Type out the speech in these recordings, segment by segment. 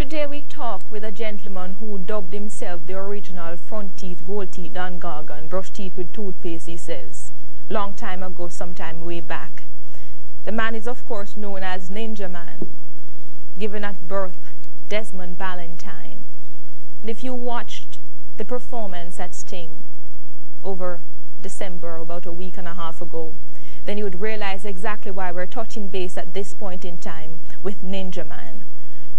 Today we talk with a gentleman who dubbed himself the original front teeth, gold teeth, Don Gorgon, brush teeth with toothpaste, he says. Long time ago, sometime way back. The man is of course known as Ninja Man, given at birth Desmond Ballantyne. And if you watched the performance at Sting over December, about a week and a half ago, then you would realize exactly why we're touching base at this point in time with Ninja Man.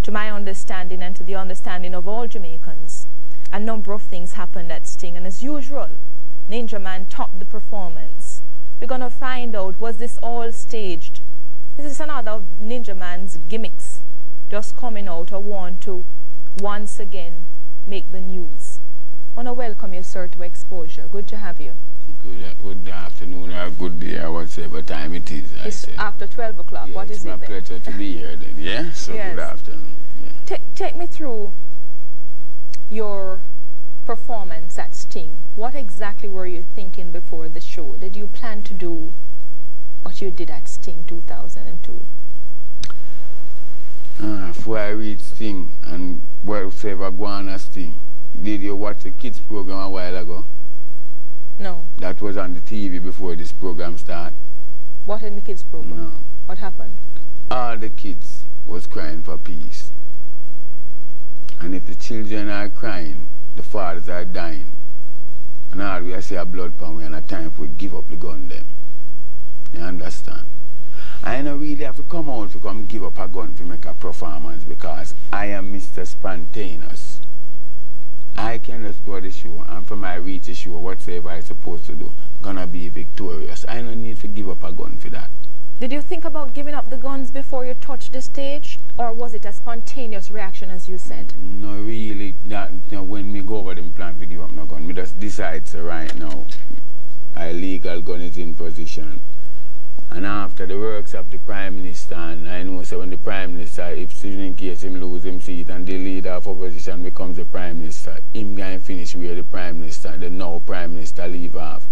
To my understanding and to the understanding of all Jamaicans, a number of things happened at Sting, and as usual, Ninja Man topped the performance. We're gonna find out, was this all staged? Is this another of Ninja Man's gimmicks just coming out or want to once again make the news? I wanna welcome you, sir, to Exposure. Good to have you. Good, good afternoon or good day or whatever time it is. I It's say. after 12 o'clock. Yeah, what it's my it then? pleasure to be here then, yeah? So Yes. good afternoon. Yeah. Ta- take me through your performance at Sting. What exactly were you thinking before the show? Did you plan to do what you did at Sting 2002? Ah, before I read Sting and whatever go on a Sting, did you watch the kids program a while ago? No. That was on the TV before this program start. What in the kids program? No. What happened? All the kids was crying for peace. And if the children are crying, the fathers are dying. And all we are say a blood pound, we are not time for give up the gun them. You understand? I don't really have to come out to come give up a gun to make a performance because I am Mr. Spontaneous. I can just go to the show and from I reach the show, whatever I'm supposed to do, gonna be victorious. I don't need to give up a gun for that. Did you think about giving up the guns before you touched the stage? Or was it a spontaneous reaction, as you said? No, really, that, when me go over them plan to give up no gun, me just decide so right now, a legal gun is in position. And after the works of the Prime Minister, and I know so when the Prime Minister, if in case him lose him seat and the leader of opposition becomes the Prime Minister, him going finish where the Prime Minister, the now Prime Minister leave off.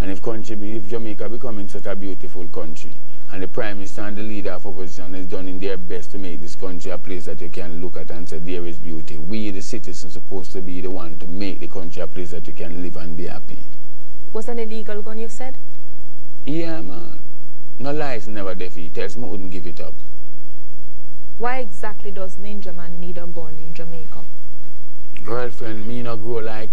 And if country, if Jamaica becoming such a beautiful country, and the Prime Minister and the leader of opposition is done in their best to make this country a place that you can look at and say there is beauty. We, the citizens, supposed to be the one to make the country a place that you can live and be happy. Was an illegal gun, you said? Yeah, man. No lies never defeat. Tells me wouldn't give it up. Why exactly does Ninja Man need a gun in Jamaica? Girlfriend, me no grow like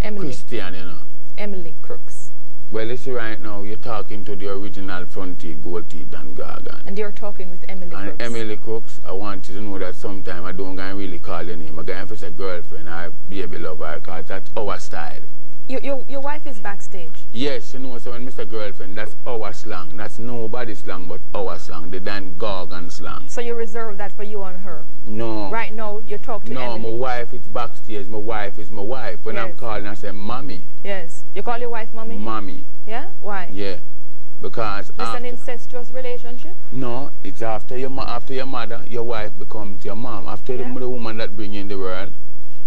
Emily, Christian, you know. Emily Crooks. Well, listen right now, you're talking to the original frontier gold teeth and gorgon. And you're talking with Emily And Crooks. Emily Crooks, I want you to know that sometime I don't really call your name. I have to say girlfriend or baby lover because that's our style. Your, your, your wife is backstage. Yes, you know, so when Mr. Girlfriend, that's our slang. That's nobody's slang but our slang, the Dan Gorgon slang. So you reserve that for you and her. No. Right now, you talk to No, my wife is backstage. My wife is my wife. When I'm calling, I say, Mommy. Yes. You call your wife mommy? Mommy. yeah? Why? Yeah. Because Is an incestuous relationship? no, it's after your after your mother, your wife becomes your mom. After Yeah. the, the woman that bring you in the world,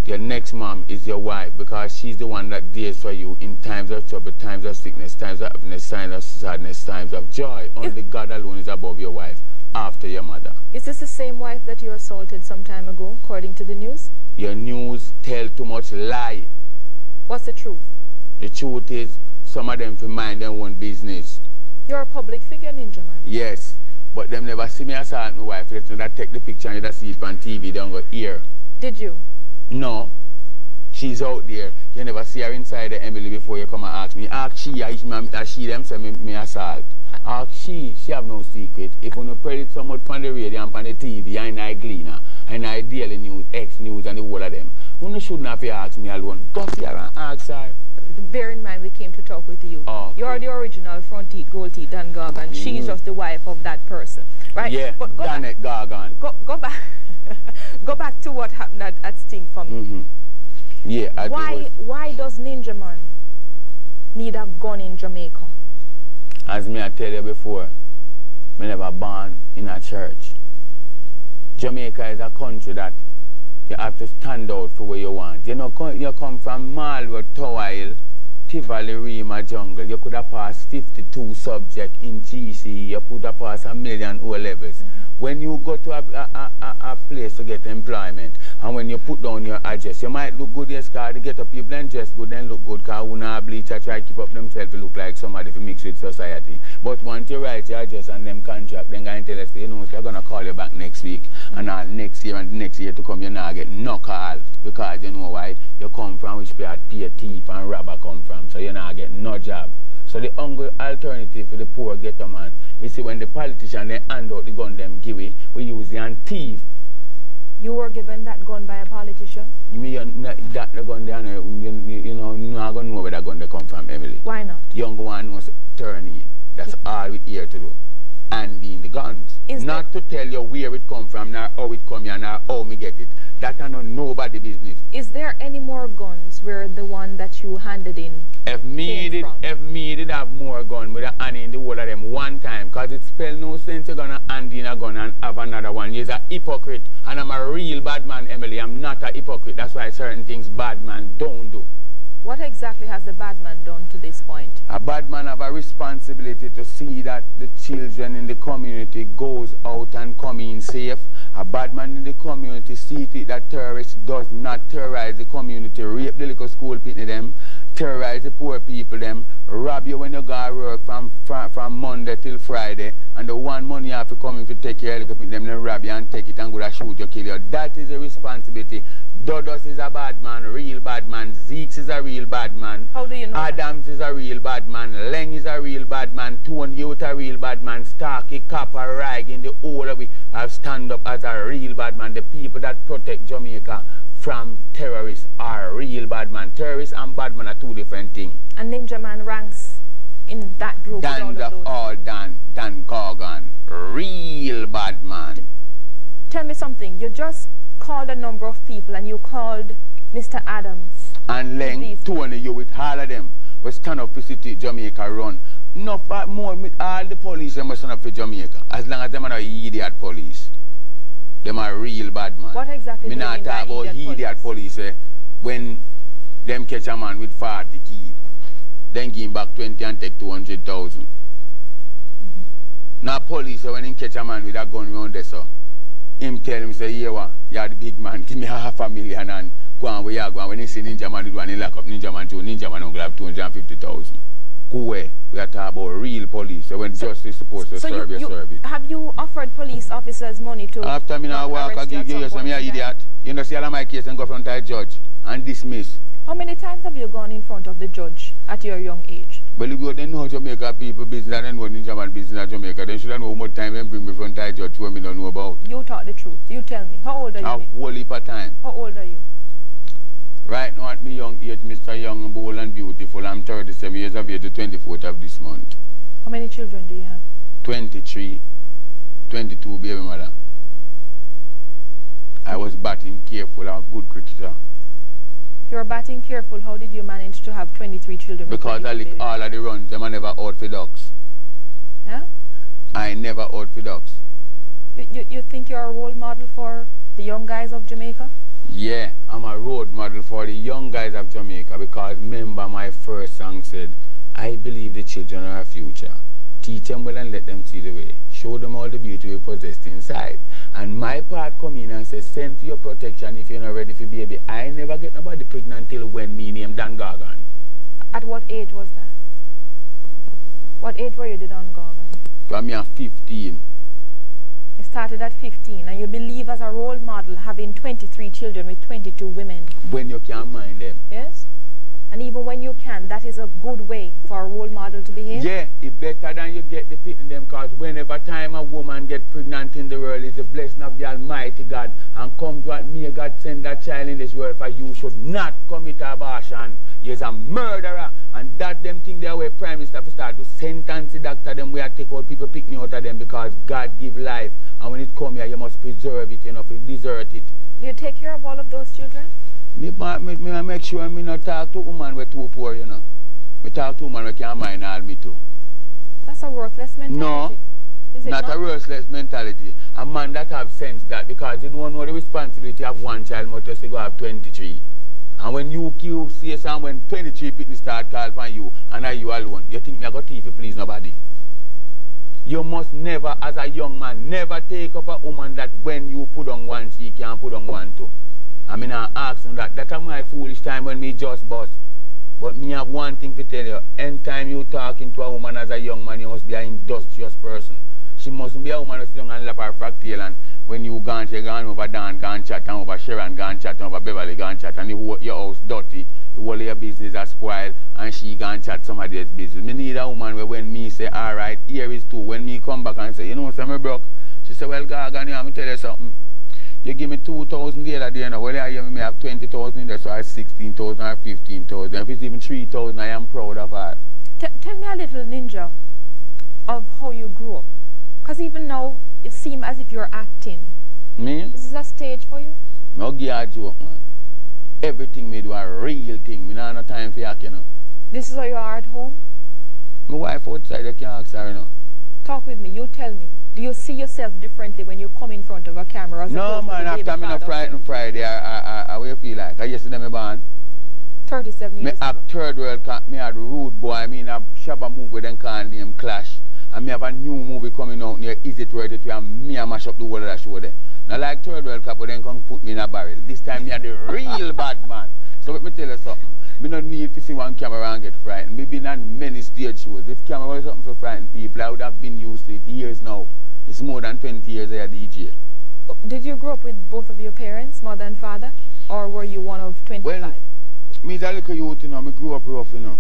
your next mom is your wife because she's the one that deals for you in times of trouble, times of sickness, times of happiness, times of sadness, times of joy. Only God alone is above your wife after your mother. Is this the same wife that you assaulted some time ago, according to the news? Your news tell too much lie. What's the truth? The truth is, some of them for mind their own business. You're a public figure, Ninja Man. Yes, but them never see me assault my wife. Let me take the picture and you just see it on TV, they don't go here. Did you? No, she's out there. You never see her inside the Emily before you come and ask me. Ask she, I, I she them say me, me assault. Ask she, she have no secret. If you no spread it so much on the radio and on the TV, and I Gleaner, and I Daily News, X News, and the whole of them, you shouldn't have to ask me alone. Go see her and ask her. Bear in mind, we came to talk with you. Oh, You're okay. the original front teeth, gold teeth, Dan Gorgon. She's Mm. just the wife of that person. Right? Yeah, But go back, Gorgon. go, go back. go back to what happened at, at Sting for me. Mm-hmm. Yeah, I Why, why does Ninja Man need a gun in Jamaica? As me I tell you before, me never born in a church. Jamaica is a country that you have to stand out for what you want. You know, you come from Malwa, Tower Hill, Tivoli, Rema, Jungle. You could have passed 52 subjects in GC. You could have passed a million O levels. When you go to a, a, a, a- place to get employment. And when you put down your address, you might look good, yes, car, to get up people and dress good, then look good, car, who not bleach, try to keep up themselves to look like somebody you mix with society. But once you write your address and them contract, then going to tell us, you know, they're going to call you back next week. And all next year and next year to come, you're not get no call. Because you know why? You come from which part pay thief and robber come from. So you're not get no job. So the only alternative for the poor ghetto man, you see when the politician they hand out the gun them give it, we use the and thief. You were given that gun by a politician? You mean that the gun there, you, you, you know, you're not going to know where that gun they come from, Emily. Why not? Young one was turning. That's all we here to do. And being the guns. Is not to tell you where it come from, nor how it come here, nor how me get it. That I know nobody business. Is there any more guns where the one that you handed in If me did, from? if me did have more gun with a hand in the whole of them one time, because it spell no sense you're gonna hand in a gun and have another one. You're a hypocrite. And I'm a real bad man, Emily. I'm not a hypocrite. That's why certain things bad man don't do. What exactly has the bad man done to this point? A bad man have a responsibility to see that the children in the community goes out and come in safe. A bad man in the community see to it that terrorists does not terrorize the community, rape the little school people them, terrorize the poor people them, rob you when you go to work from, from, from Monday till Friday, and the one money you have to come in to take your little them, then rob you and take it and go to shoot you, kill you. That is a responsibility. Dudus is a bad man, real bad man. Zeeks is a real bad man. How do you know Adams that? is a real bad man. Leng is a real bad man. Tone Youth a real bad man. Starkey, Copper, Rag in the whole of it have stand up as a real bad man. The people that protect Jamaica from terrorists are real bad man. Terrorists and bad man are two different things. And Ninja Man ranks in that group all of all Dan, Dan Gorgon. Real bad man. Tell me something. You just called a number of people and you called Mr. Adams. And Leng, Tony, you with all of them. We stand up for city Jamaica run. No more with all the police them stand up for Jamaica. As long as them are idiot police. Them are real bad man. What exactly Me do you not mean by about idiot idiot police, eh, when them catch a man with 40 key. Then give him back 20 and take 200,000. Mm -hmm. Now police, when him catch a man with a gun round there, so, him tell him, say, yeah, one, you're the big man, give me half a million and go on where you go. And when he see Ninja Man do he lock up Ninja Man too. Ninja Man will have 250,000. Where? We are talking about real police. So when so, justice is supposed to so serve you, you, it. Have you offered police officers money to After me now walk, I give you some idiot. You know, see all of my case and go front of the judge and dismiss. How many times have you gone in front of the judge at your young age? Well, if you don't know Jamaica people business and know Ninja Man business in Jamaica, then should I know how much time them bring me front of the judge where me don't know about. You talk the truth. You tell me. How old are you? A whole heap of time. How old are you? Right now at my young age, Mr. Young, bold and beautiful, I'm 37 years of age, the 24th of this month. How many children do you have? 23, 22 baby mother. I was batting careful, I'm a good cricketer. If you were batting careful, how did you manage to have 23 children? Because I lick all of the runs, them I never out for ducks. Yeah? I never out for ducks. You, you, you think you're a role model for the young guys of Jamaica? Yeah, I'm a road model for the young guys of Jamaica because remember my first song said, I believe the children are our future. Teach them well and let them see the way. Show them all the beauty we possess inside. And my part come in and say, send for your protection if you're not ready for baby. I never get nobody pregnant till when me name Dan Gorgon. At what age was that? What age were you Dan Gorgon? From me at 15. You started at 15 and you believe as a role model having 23 children with 22 women. When you can't mind them. Yes? And even when you can, that is a good way for a role model to behave? Yeah, it's better than you get the pit in them because whenever time a woman get pregnant in the world, it's a blessing of the Almighty God. And comes what me, God send that child in this world for you should not commit abortion. You're a murderer. And that them thing there where Prime Minister start to sentence the doctor them where take out people picking out of them because God give life. And when it come here, you must preserve it, you know, desert it. Do you take care of all of those children? Me, me, me make sure me not talk to woman we too poor, you know. Me talk to woman we can't mind all me too. That's a worthless mentality. No. Not, not, a worthless mentality. A man that have sense that because you don't know the responsibility of one child must just go have 23. And when you, you see some when 23 people start calling you and are you alone, you think me I got thief please nobody. You must never, as a young man, never take up a woman that when you put on one she can not ask them that. That That's my foolish time when me just bust. But me have one thing to tell you. Anytime you talking to a woman as a young man, you must be an industrious person. She mustn't be a woman who's young and lap her and when you gone, she gone over Dan, gone chat, and over Sharon, gone chat, and over Beverly, gone chat, and the your house dirty, the whole your business are spoiled, and she gone chat somebody else's business. Me need a woman where when me say, all right, here is two. When me come back and say, you know, some broke, she say, well, Gorgon, you me tell you something. You give me 2,000 the other day, now. Well, I me have 20,000 in there, so I have 16,000 or 15,000. If it's even 3,000, I am proud of her. T tell me a little, Ninja, of how you grew up. Because even now, it seems as if you're acting. Me? This is this a stage for you? No a joke, man. Everything me do a real thing. Me not no time for act, you know. This is how you are at home? My wife outside, you can't ask her, you know. Talk with me. You tell me. Do you see yourself differently when you come in front of a camera? No, man. After me no Friday, Friday, I, I, I, I, feel like? I yesterday me born. 37 years Me have third world, me had rude boy. I mean, I shabba move with them call name Clash. And me have a new movie coming out near Is It Worth It? And me a mash up the whole of that show there. Now like Third World Cop, then come put me in a barrel. This time me are the real bad man. So let me tell you something. Not me no need to see one camera and get frightened. Maybe not many stage shows. If camera was something for frightened people, I would have been used to it years now. It's more than 20 years I a DJ. Oh, did you grow up with both of your parents, mother and father? Or were you one of 25? Well, me is a little youth, you know. Me grew up rough, you know.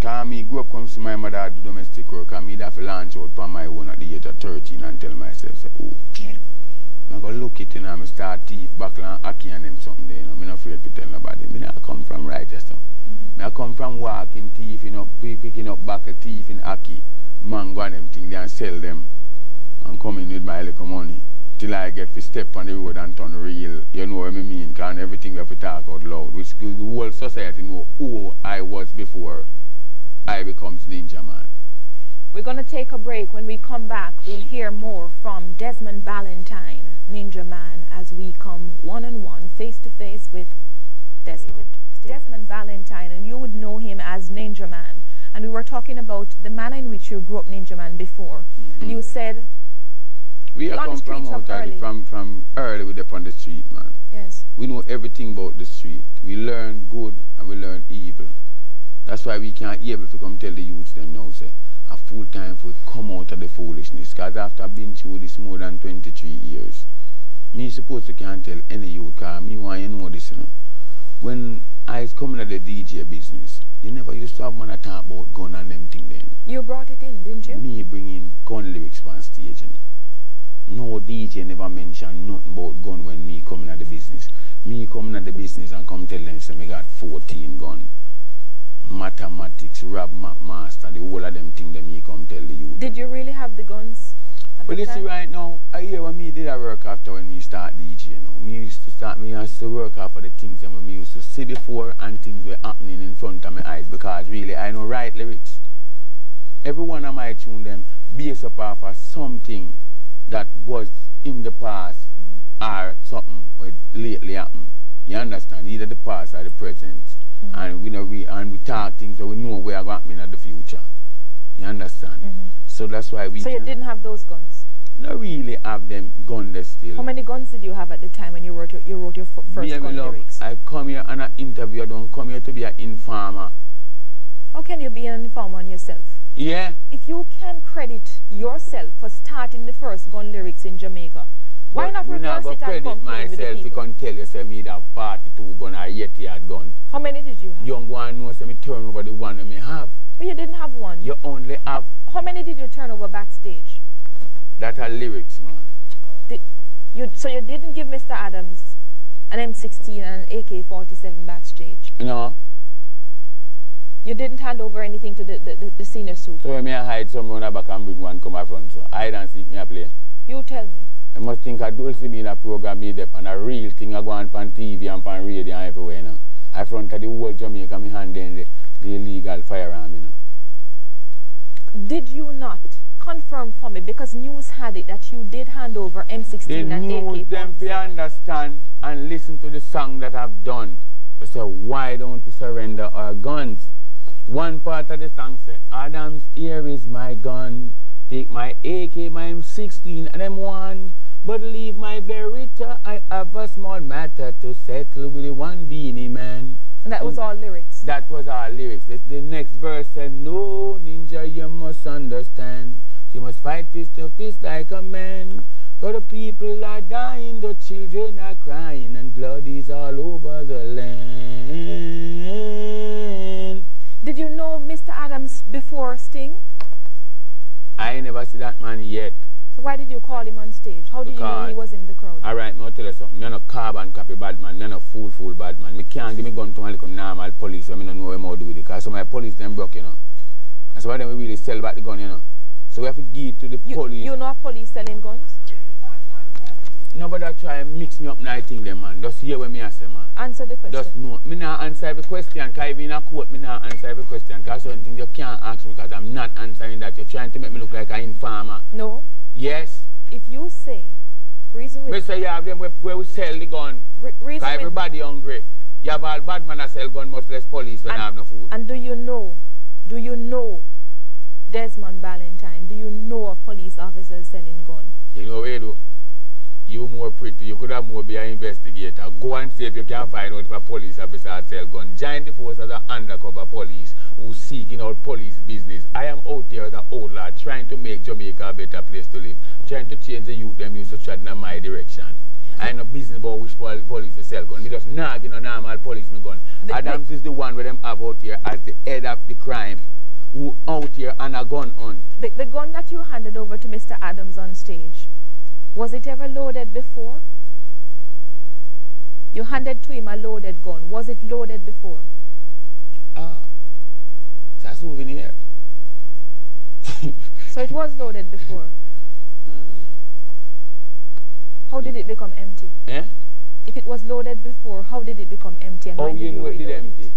Cause me grew up come see my mother do domestic work and me have to launch out on my own at the age of 13 and tell myself, say, oh, I go look it, you know, I start teeth, buckle and hockey and them something there, you know. Me not afraid to tell nobody. Me not come from Rochester. Mm -hmm. Me I come from walking teeth, you know, picking up buckle teeth in hockey, mango and them things, and sell them and come in with my little money till I get to step on the road and turn real, you know what I mean? Because everything we have to talk out loud, which the whole society know who I was before. I becomes Ninja Man. We're going to take a break. When we come back, we'll hear more from Desmond Ballantyne, Ninja Man, as we come one-on-one, face-to-face with Desmond. Desmond Ballantyne, and you would know him as Ninja Man. And we were talking about the manner in which you grew up Ninja Man before. Mm -hmm. And you said... We are come from out early. from, from early with up on the street, man. Yes. We know everything about the street. We learn good and we learn evil. That's why we can't able to come tell the youths them now, say, a full time for come out of the foolishness. Because after being through this more than 23 years, me supposed to can't tell any youth, because me why you know this, you know. When I was coming at the DJ business, you never used to have man talk about gun and them thing then. You brought it in, didn't you? Me bringing gun lyrics on stage, you know. No DJ never mentioned nothing about gun when me coming at the business. Me coming at the business and come tell them, say, me got 14 gun mathematics, rap master, the whole of them thing that me come tell the youth. Did you really have the guns? Well, you see right now, I hear when me did a work after when me start DJ, you know. Me used to start, me used to work after the things that me used to see before and things were happening in front of my eyes because really I know right lyrics. Every one of my tune them based up off of something that was in the past mm -hmm. or something what lately happened. You understand? Either the past or the present. Mm -hmm. And we know we and we talk things that we know where are going in the future. You understand? Mm -hmm. So that's why we. So you didn't have those guns. Not really have them gun there still. How many guns did you have at the time when you wrote your, you wrote your first me gun love, lyrics? I come here and I interview. I don't come here to be an informer. How can you be an informer on yourself? Yeah. If you can credit yourself for starting the first gun lyrics in Jamaica, why not reverse it and come myself to can tell you say me that 42 gun or 80 yard gun. How many did you have? You don't go know say me turn over the one that me have. But you didn't have one. You only have... How many did you turn over backstage? That are lyrics, man. Did you, so you didn't give Mr. Adams an M16 and an AK-47 backstage? No. You didn't hand over anything to the, the, the, the senior soup? So me I hide somewhere on the back and bring one come up front. So I hide and seek me a play. You tell me. I must think a Dulcie being a program made up and a real thing I go on on TV and on radio and everywhere now. I front of the whole Jamaica me hand in the, the illegal firearm, you know. Did you not confirm for me because news had it that you did hand over M16 the and news AK-47? them to understand and listen to the song that I've done. They say, why don't we surrender our guns? One part of the song said, Adams, here is my gun. Take my AK, my M16 and M1 But leave my Beretta, I have a small matter to settle with the one Beenie Man. And that was all lyrics. That was our lyrics. The, the next verse said, No, ninja, you must understand. Fight fist to fist like a man. For the people are dying, the children are crying, and blood is all over the land. Did you know Mr. Adams before Sting? I never see that man yet. So why did you call him on stage? How did you know he was in the crowd? Alright, me tell you something. Me no carbon copy bad man. Me no fool fool bad man. Me can't give me gun to a little normal police so me no know what I'm do with it. Because some of my police them broke, you know. And some of them we really sell back the gun, you know. So we have to give it to the you, police. You know police selling guns? Nobody try and mix me up now, I think them, man. Just hear what me say, man. Answer the question. Just know. Me not answer every question. Because if in a court, me not answer every question. Because certain things you can't ask me because I'm not answering that. You're trying to make me look like an informer. No. Yes. If you say, reason with... Me say you have them where, where we sell the gun. Re reason with... everybody hungry. You have all bad men that sell gun, much less police when and, I have no food. And do you know, do you know Desmond Ballantyne, do you know of police officers selling gun? You know where do? You more pretty, you could have more be an investigator. Go and see if you can find out if a police officer sell gun. Join the force as an undercover police who's seeking out police business. I am out there as an outlaw trying to make Jamaica a better place to live. Trying to change the youth them used to tread in my direction. I ain't no business about which police to sell gun. Me just nagging a normal policeman gun. The, Adams is the one where them have out here as the head of the crime who out here and a gun on. The, the gun that you handed over to Mr. Adams on stage, was it ever loaded before? You handed to him a loaded gun. Was it loaded before? Ah, it's a souvenir. so it was loaded before? Uh, how did it become empty? Eh? If it was loaded before, how did it become empty? And how when you did you know it did empty? It?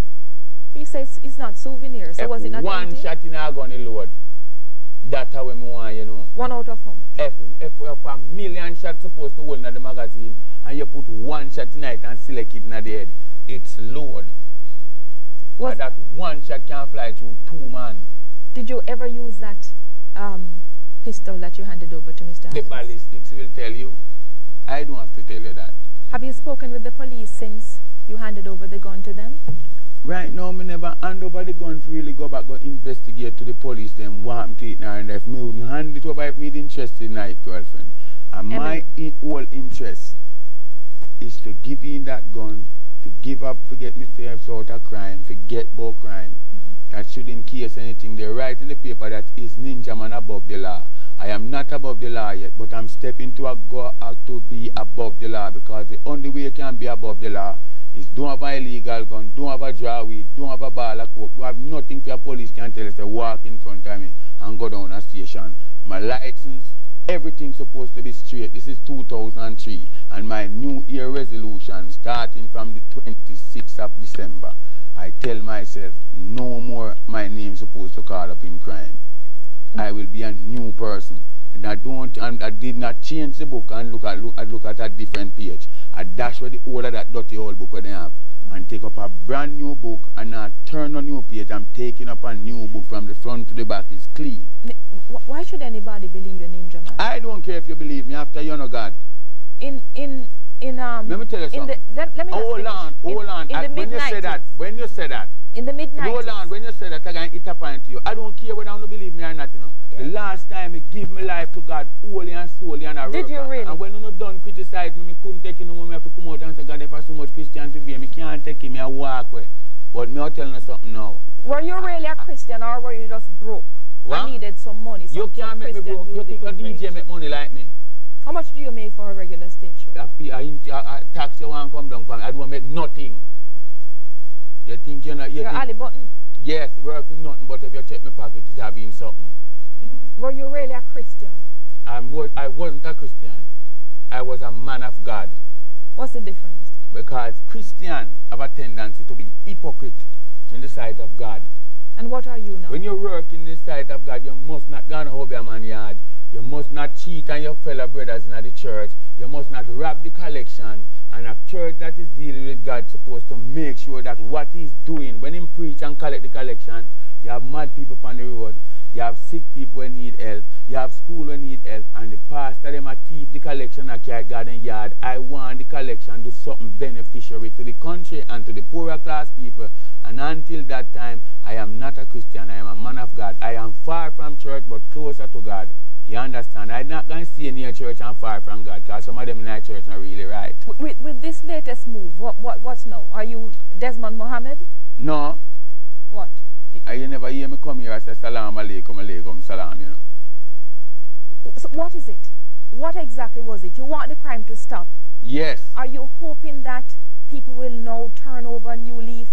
But says it's, not souvenir, so if was it not one empty? shot in a gun load, that's how we want, you know. One out of how much? If, if, if a million shots supposed to hold in the magazine, and you put one shot tonight and select it in the head, it's load. Was that one shot can fly through two man. Did you ever use that um, pistol that you handed over to Mr. Adams? The ballistics will tell you. I don't have to tell you that. Have you spoken with the police since you handed over the gun to them? Right now, me never hand over the gun to really go back go investigate to the police them what happened to it now and if me wouldn't hand it over if me interested in it, girlfriend. And my in, whole interest is to give in that gun, to give up, forget Mr. F out of crime, forget about crime. Mm -hmm. That should in case anything they write in the paper that is ninja man above the law. I am not above the law yet, but I'm stepping to a go to be above the law because the only way you can be above the law is don't have illegal gun, don't have a drawweed, don't have a ball don't have nothing for your police can tell us to walk in front of me and go down a station. My license, everything's supposed to be straight. This is 2003 and my new year resolution starting from the 26th of December. I tell myself no more my name supposed to call up in crime. I will be a new person. And I don't and I did not change the book and look at look, at look at a different page. I dash where the older that dirty old book where they have and take up a brand new book and I turn on new page. I'm taking up a new book from the front to the back. It's clean. Why should anybody believe in Ninja Man? I don't care if you believe me after you know God. In in in um let me tell you something. The, let, let me hold on, hold on. In, in when you say that, when you say that, in the mid 90s. Hold on, when you say that, I can hit a point to you. I don't care whether you believe me or not, you know. Yeah. The last time I give my life to God, wholly and solely, and I Did you really? And when you not done criticize me, I couldn't take it no more. I have to come out and say, God, if I so much Christian to be, I can't take him, I walk away. But me, I'll tell you something now. Were you really a Christian or were you just broke? What? I needed some money. Some, you can't make Christian me broke. You think a DJ make money like me? How much do you make for a regular stage show? I, I, I, I tax you want come down for me. I don't make nothing. You think you're not... You You're think, Ali Button? Yes, work for nothing, but if you check my pocket, it have been something. Were you really a Christian? I'm, I wasn't a Christian. I was a man of God. What's the difference? Because Christians have a tendency to be hypocrite in the sight of God. And what are you now? When you work in the sight of God, you must not go to a man yard. You must not cheat on your fellow brothers in the church. You must not rob the collection. And a church that is dealing with God is supposed to make sure that what he's doing, when he preach and collect the collection, you have mad people on the road. you have sick people who need help, you have school who need pastor them a thief the collection at Carrick Garden Yard. I want the collection do something beneficiary to the country and to the poorer class people. And until that time, I am not a Christian, I am a man of God. I am far from church but closer to God. You understand? I'm not going to stay near church and far from God because some of them in that church not really right. With, with this latest move, what, what, what's now? Are you Desmond Mohammed? No. What? I, you never hear me come here and say salam alaikum alaikum salam, you know. So what is it? What exactly was it? You want the crime to stop? Yes. Are you hoping that people will now turn over a new leaf,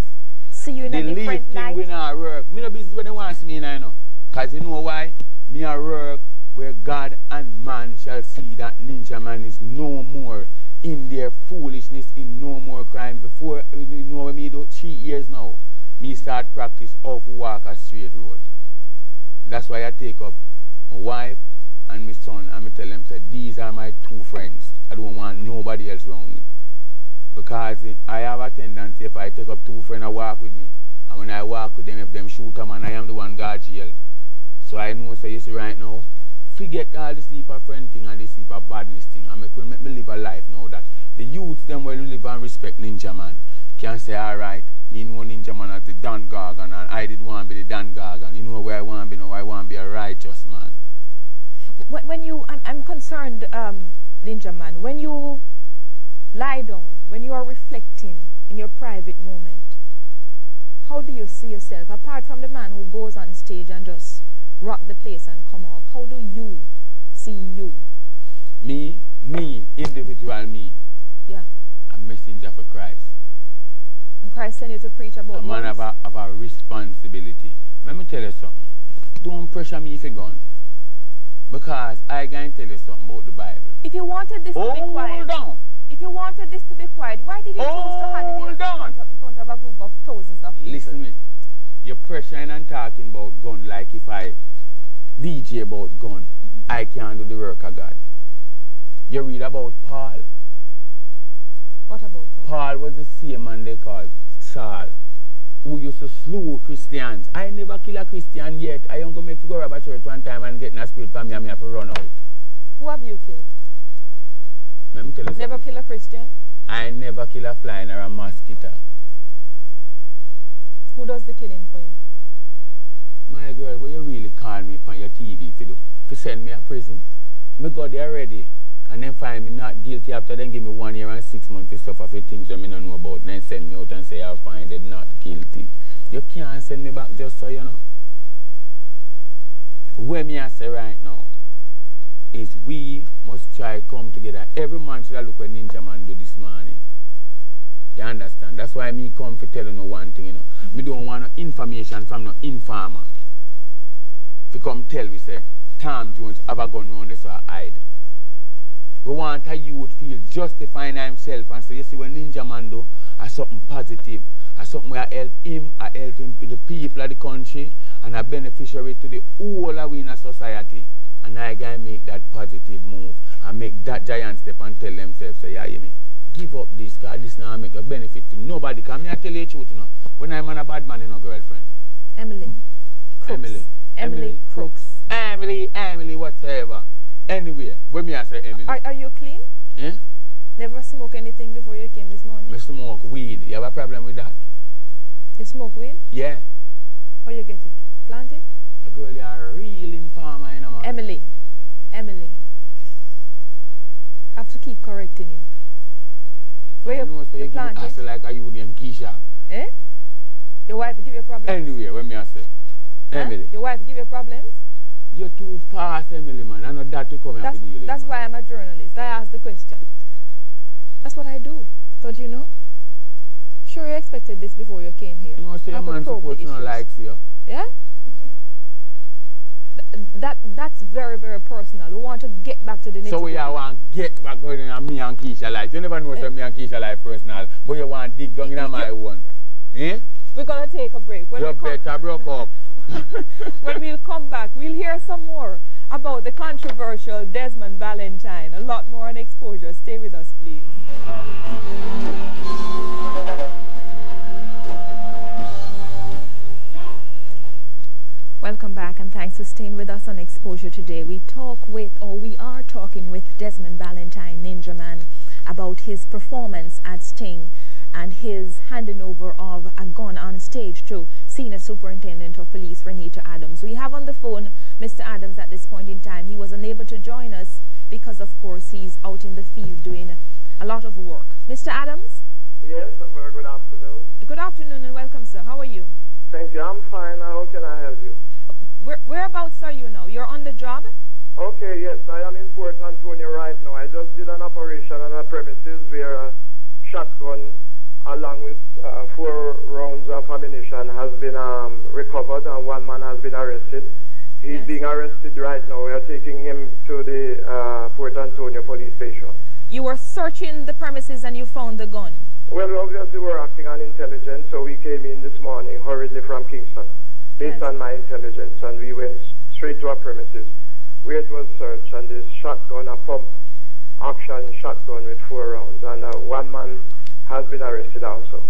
see you in the a different leaf light? thing we not work. Me no business when they want to see me now, you know. Because you know why? Me a work where God and man shall see that Ninjaman is no more in their foolishness, in no more crime. Before, you know what me do? Three years now, me start practice how to walk a straight road. That's why I take up my wife and my son and I tell them, say, these are my two friends. I don't want nobody else around me. Because I have a tendency, if I take up two friends, I walk with me. And when I walk with them, if them shoot a man, I am the one God jail. So I know, so you see right now, forget all this of friend thing and this of badness thing and make, make me live a life now that the youths them will live and respect Ninja Man can say, alright, me know Ninja Man as the Dan Gorgon and I did want to be the Dan Gorgon. You know where I want to be now, I want to be a righteous man. When, when you, I'm, I'm concerned, um, Ninja Man, when you lie down, when you are reflecting in your private moment, how do you see yourself, apart from the man who goes on stage and just rock the place and come off, how do you see you? Me, me, individual me, Yeah. a messenger for Christ. And Christ sent you to preach about A man have a, have a responsibility. Let me tell you something. Don't pressure me for gun. Because I can tell you something about the Bible. If you wanted this to be quiet, Hold on. if you wanted this to be quiet, why did you choose to have it in, in, Hold on. front of, in front of a group of thousands of people? Listen me. You're pressuring and talking about gun like if I DJ about gun, mm-hmm. I can't do the work of God. You read about Paul. What about Paul? Paul was the same man they called Saul, who used to slew Christians. I never kill a Christian yet. I am going to go rob a church one time and get in a spirit from me and me have to run out. Who have you killed? Let me tell you Never something. kill a Christian? I never kill a fly nor a mosquito. Who does the killing for you? My girl, will you really call me on your TV for do? For send me a prison? Me go there already. And then find me not guilty after then give me one year and six months for suffer for things that me don't know about. Then send me out and say I find it not guilty. You can't send me back just so you know. What me I say right now is we must try come together. Every man should look what Ninja Man do this morning. You understand? That's why me come to tell you no one thing, you know. Me don't want no information from no informer. If you come tell me say, Tom Jones have a gun round this or hide. We want a youth feel justifying himself and say, you see, when Ninja Man do, are something positive, are something where I help him, I help him the people of the country, and a beneficiary to the whole of we in a society. And I can make that positive move and make that giant step and tell themselves, say, yeah, you me, give up this, because this now make a benefit to nobody. Come here, tell you the truth, you know. When I'm on a bad man, you know, girlfriend. Emily. Crooks. Emily. Emily Crooks. Emily, Emily, whatever. Anywhere. When me I say Emily. Are, are you clean? yeah? Never smoke anything before you came this morning? Me smoke weed. You have a problem with that? You smoke weed? Yeah. How you get it? Plant it? A girl, you are a real informer, you know, man. Emily. Emily. I have to keep correcting you. Where you know, so you you plant it? like a you name Keisha. Eh? Your wife give you problems? Anywhere, when me I say. Huh? Emily. Your wife give you problems? You're too fast, Emily, man. I know that to come That's, deal that's why I'm a journalist. I ask the question. That's what I do. Don't you know? Sure you expected this before you came here. You know, say a man supposed to likes you. Yeah? Th- that that's very very personal. We want to get back to the So we are want get back going in me and Keisha life. You never know say me and Keisha life personal, but you want dig down in my one. Eh? We're gonna take a break. When You we come, better broke up. when we'll come back, we'll hear some more about the controversial Desmond Ballantyne. A lot more on exposure. Stay with us, please. Welcome back and thanks for staying with us on Exposure today. We talk with, or we are talking with Desmond Ballantyne, Ninja Man, about his performance at Sting and his handing over of a gun on stage to Senior Superintendent of Police Reneto Adams. We have on the phone Mr. Adams at this point in time. He was unable to join us because, of course, he's out in the field doing a lot of work. Mr. Adams? Yes, a very good afternoon. Good afternoon and welcome, sir. How are you? Thank you. I'm fine. How can I help you? Where, whereabouts are you now? You're on the job? Okay, yes. I am in Port Antonio right now. I just did an operation on a premises where a shotgun along with uh, four rounds of ammunition has been um, recovered and one man has been arrested. He's Yes. being arrested right now. We are taking him to the uh, Port Antonio police station. You were searching the premises and you found the gun. Well, obviously we're acting on intelligence, so we came in this morning hurriedly from Kingston, based Yes. on my intelligence, and we went straight to our premises, where it was searched, and this shotgun, a pump action shotgun with four rounds, and uh, one man has been arrested also.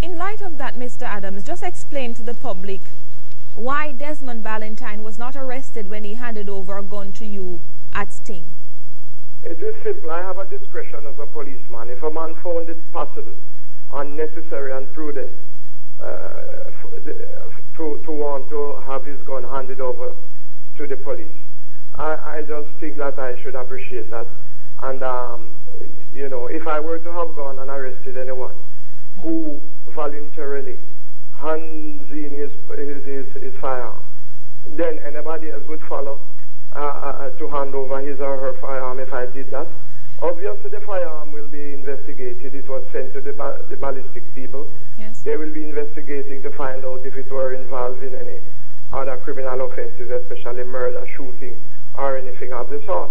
In light of that, Mr. Adams, just explain to the public why Desmond Ballantyne was not arrested when he handed over a gun to you at Sting. It is simple. I have a discretion as a policeman. If a man found it possible, unnecessary and prudent uh, to, to want to have his gun handed over to the police, I, I just think that I should appreciate that. And, um, you know, if I were to have gone and arrested anyone who voluntarily hands in his, his, his, his firearm, then anybody else would follow uh, uh, to hand over his or her firearm if I did that. Obviously, the firearm will be investigated. It was sent to the, ba- the ballistic people. Yes? They will be investigating to find out if it were involved in any other criminal offenses, especially murder, shooting, or anything of the sort.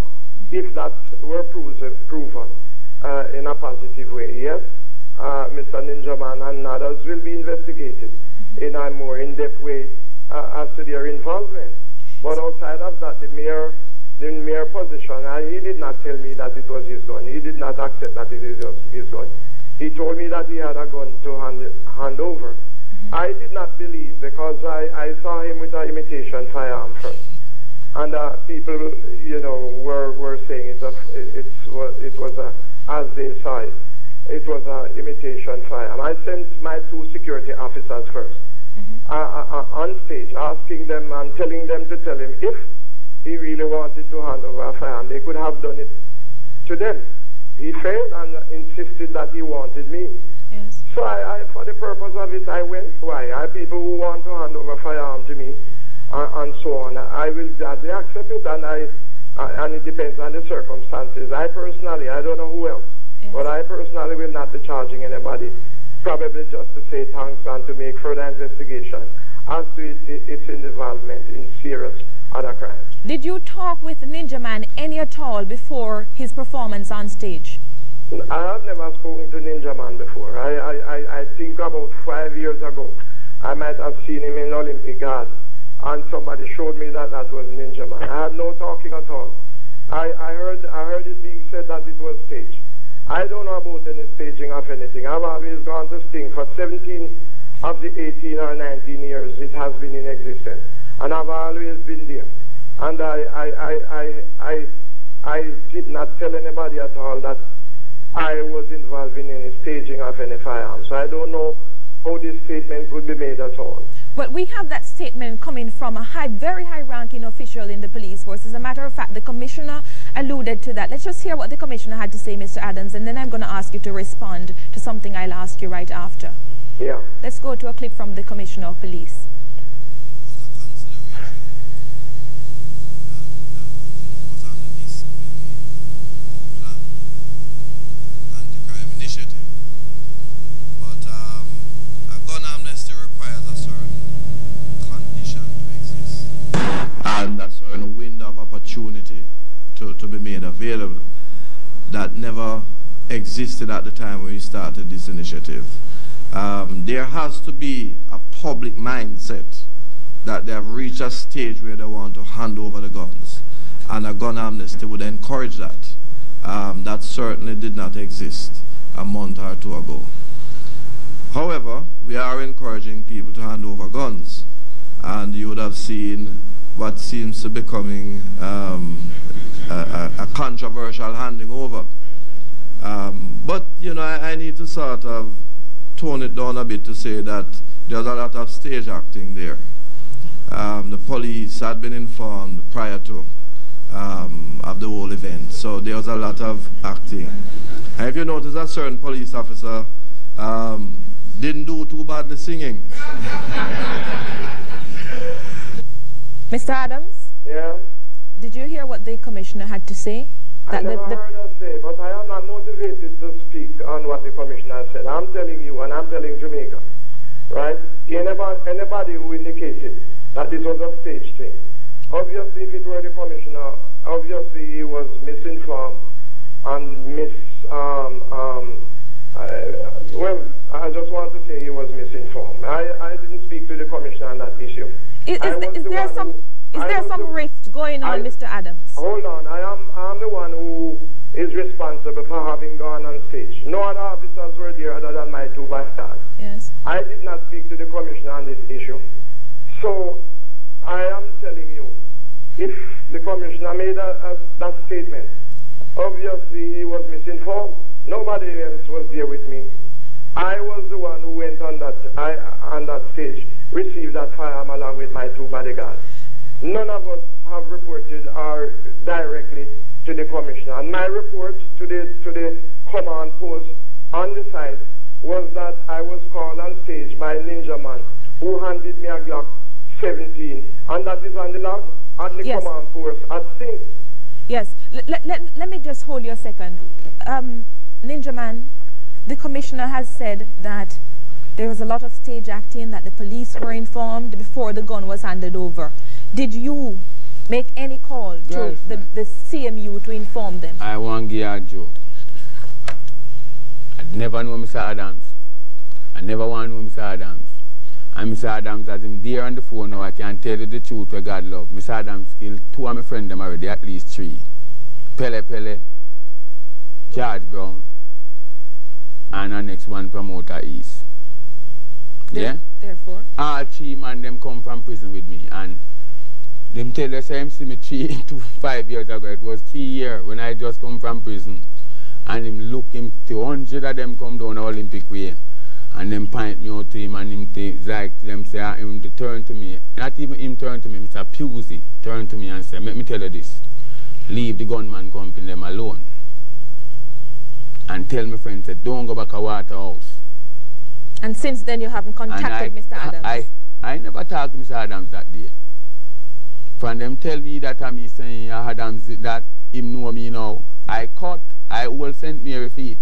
If that were proven, proven uh, in a positive way, yes, uh, Mr. Ninja Man and others will be investigated in a more in-depth way uh, as to their involvement. But outside of that, the mere, the mere position, uh, he did not tell me that it was his gun. He did not accept that it is his gun. He told me that he had a gun to hand, hand over. I did not believe because I, I saw him with an imitation firearm first. And uh, people, you know, were, were saying it's a, it's, it was a, as they saw it, it was an imitation firearm. I sent my two security officers 1st uh, uh, uh, on stage, asking them and telling them to tell him if he really wanted to hand over a firearm, they could have done it to them. He failed and insisted that he wanted me. Yes. So I, I, for the purpose of it, I went. Why? I have people who want to hand over a firearm to me, and so on. I will gladly accept it, and I, uh, and it depends on the circumstances. I personally, I don't know who else, Yes. but I personally will not be charging anybody. Probably just to say thanks and to make further investigation as to it, it, its involvement in serious other crimes. Did you talk with Ninja Man any at all before his performance on stage? I have never spoken to Ninja Man before. I, I, I, I think about five years ago, I might have seen him in Olympic Garden, and somebody showed me that that was Ninja Man. I had no talking at all. I, I heard I heard it being said that it was staged. I don't know about any staging of anything. I've always gone to Sting for 17 of the 18 or 19 years it has been in existence, and I've always been there. And I, I, I, I, I, I did not tell anybody at all that I was involved in any staging of any firearm. So I don't know how this statement could be made at all. Well, we have that statement coming from a high, very high-ranking official in the police force. As a matter of fact, the commissioner alluded to that. Let's just hear what the commissioner had to say, Mr. Adams, and then I'm going to ask you to respond to something I'll ask you right after. Yeah. Let's go to a clip from the commissioner of police. To, to be made available that never existed at the time we started this initiative. Um, there has to be a public mindset that they have reached a stage where they want to hand over the guns. And a gun amnesty would encourage that. Um, that certainly did not exist a month or two ago. However, we are encouraging people to hand over guns. And you would have seen what seems to be becoming um, a, a, a, controversial handing over. Um, but, you know, I, I, need to sort of tone it down a bit to say that there's a lot of stage acting there. Um, the police had been informed prior to um, of the whole event, so there was a lot of acting. And if you notice, a certain police officer um, didn't do too badly singing. Mr. Adams? Yeah? Did you hear what the commissioner had to say? That I never the, the heard her say, but I am not motivated to speak on what the commissioner said. I'm telling you, and I'm telling Jamaica, right? Anybody, anybody who indicated that this was a stage thing, obviously if it were the commissioner, obviously he was misinformed and mis, um, um, uh, well, I just want to say he was misinformed. I, I didn't speak to the commissioner on that issue. Is, is, is the there some is there some the, rift going on, I, Mr. Adams? Hold on, I am I'm the one who is responsible for having gone on stage. No other officers were there other than my two bodyguards. Yes. I did not speak to the commissioner on this issue. So I am telling you, if the commissioner made a, a, that statement, obviously he was misinformed. Nobody else was there with me. I was the one who went on that I, on that stage, received that firearm along with my two bodyguards. None of us have reported or directly to the commissioner. And my report to the to the command post on the site was that I was called on stage by Ninja Man, who handed me a Glock 17, and that is on the log at the yes. command post at Sting. Yes. Let, let, let me just hold you a second. Um, Ninja Man, the commissioner has said that there was a lot of stage acting, that the police were informed before the gun was handed over. Did you make any call to the, the CMU to inform them? I want to give a joke. I never know Mr. Adams. I never want to know Mr. Adams. And Mr. Adams, as him there on the phone now, I can tell you the truth where God love. Mr. Adams killed two of my friends them already, at least three. Pele Pele, George Brown, and our next one promoter East. There, yeah? Therefore? All three man them come from prison with me and them tell us him see me three to five years ago. It was three years when I just come from prison. And him look him to hundred of them come down the Olympic way. And them point me out to him and him like them say uh, him to turn to me. Not even him turn to me, Mr. Pusey turn to me and say, let me tell you this. Leave the gunman company them alone and tell my friend that don't go back to Waterhouse. And since then you haven't contacted I, Mr. Adams? I, I never talked to Mr. Adams that day. From them tell me that I'm saying Adams that him know me now. I caught, I will send me a feet.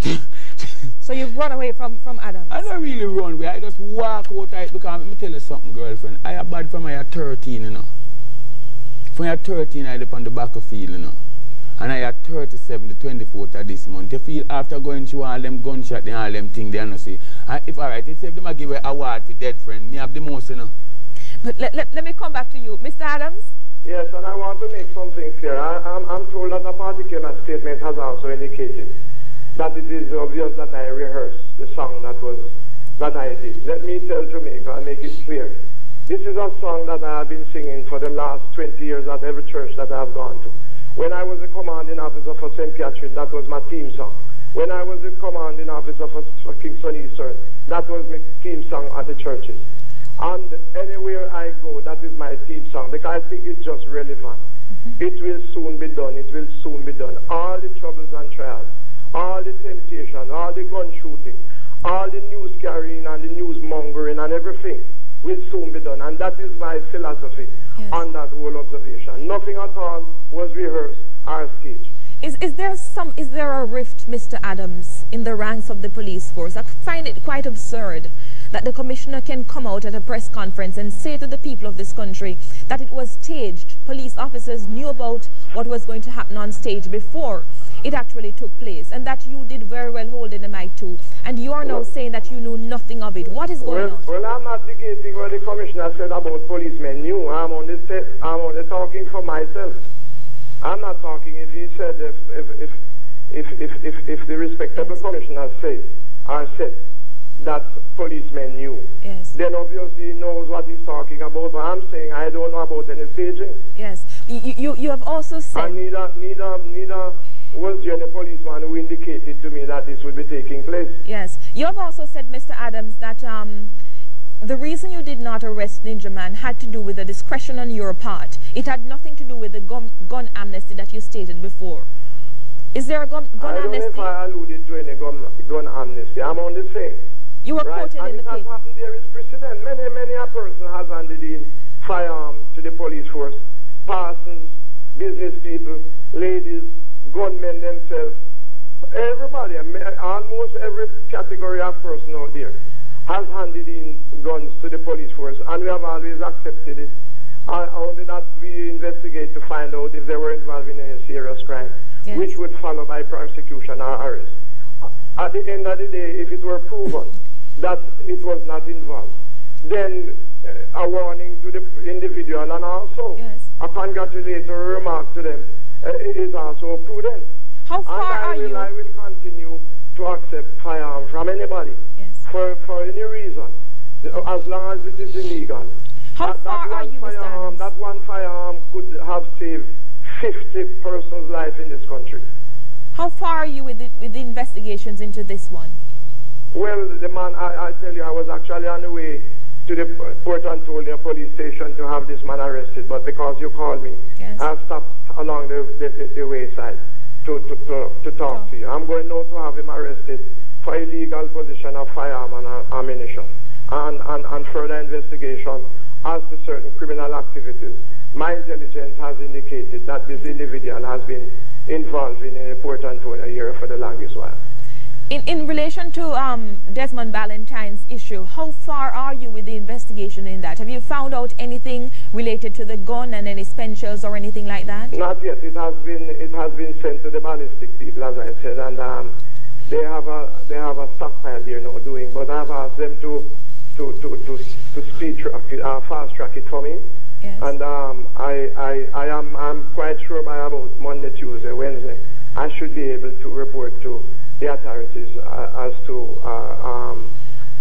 so you've run away from, from Adams? I don't really run away. I just walk out I, because let me tell you something, girlfriend. I have bad from my 13, you know. From my 13, I live on the back of field, you know and I had 37 the 24th of this month. You feel after going through all them gunshot and all them things, they not see. I, if alright, if them a give a award to dead friend, me have the most, you know. But let, let, let me come back to you. Mr. Adams? Yes, and I want to make something clear. I, am I'm, I'm told that a particular statement has also indicated that it is obvious that I rehearsed the song that was that I did. Let me tell Jamaica and make it clear. This is a song that I have been singing for the last 20 years at every church that I have gone to. When I was a commanding officer for St. Catherine, that was my team song. When I was a commanding officer for, for Kingston Eastern, that was my team song at the churches. And anywhere I go, that is my theme song because I think it's just relevant. Mm-hmm. It will soon be done. It will soon be done. All the troubles and trials, all the temptation, all the gun shooting, all the news carrying and the news mongering and everything will soon be done. And that is my philosophy yes. on that whole observation. Nothing at all was rehearsed or staged. Is, is there some is there a rift, Mr. Adams, in the ranks of the police force? I find it quite absurd that the commissioner can come out at a press conference and say to the people of this country that it was staged. Police officers knew about what was going to happen on stage before it actually took place and that you did very well holding the mic too. And you are now saying that you knew nothing of it. What is going well, on? Well, I'm not negating what the commissioner said about policemen knew. I'm only, I'm only talking for myself. I'm not talking if he said, if, if, if, if, if, if, if the respectable yes. commissioner said, or said that policemen knew. Yes. then obviously he knows what he's talking about. But I'm saying I don't know about any staging. Yes. You, you, you have also said... And neither, neither, neither was there any policeman who indicated to me that this would be taking place. Yes. You have also said, Mr. Adams, that um, the reason you did not arrest Ninja Man had to do with the discretion on your part. It had nothing to do with the gun, gun amnesty that you stated before. Is there a gun, gun I amnesty? don't know if I alluded to any gun, gun amnesty. I'm only saying. You were right? quoted and in the paper. happened, there is precedent. Many, many a person has handed in firearm to the police force. Persons, business people, ladies, gunmen themselves. Everybody, almost every category of person out there has handed in guns to the police force, and we have always accepted it. Uh, only that we investigate to find out if they were involved in any serious crime, Yes. which would follow by prosecution or arrest. At the end of the day, if it were proven that it was not involved, then uh, a warning to the individual and also Yes. a congratulatory remark to them uh, is also prudent. How And far I are will, you? I will continue to accept firearm from anybody Yes. for, for any reason, as long as it is illegal. How that, far that are you, firearm? That one firearm could have saved 50 persons' life in this country. How far are you with the, with the investigations into this one? Well, the man, I, I tell you, I was actually on the way to the Port Antonio police station to have this man arrested, but because you called me, Yes. I've stopped along the, the, the, the wayside to, to, to, to talk Oh. to you. I'm going now to have him arrested for illegal possession of firearm and uh, ammunition and, and, and further investigation as to certain criminal activities. My intelligence has indicated that this individual has been involved in the Port Antonio area for the longest while. In, in relation to um, Desmond Ballantyne's issue, how far are you with the investigation in that? Have you found out anything related to the gun and any spensures or anything like that? Not yet. It has been it has been sent to the ballistic people, as I said, and um, they have a they have a stockpile there now doing. But I've asked them to to to to, to speed track it, uh, fast track it for me. Yes. And um, I, I I am I'm quite sure by about Monday, Tuesday, Wednesday, I should be able to report to the authorities uh, as to uh, um,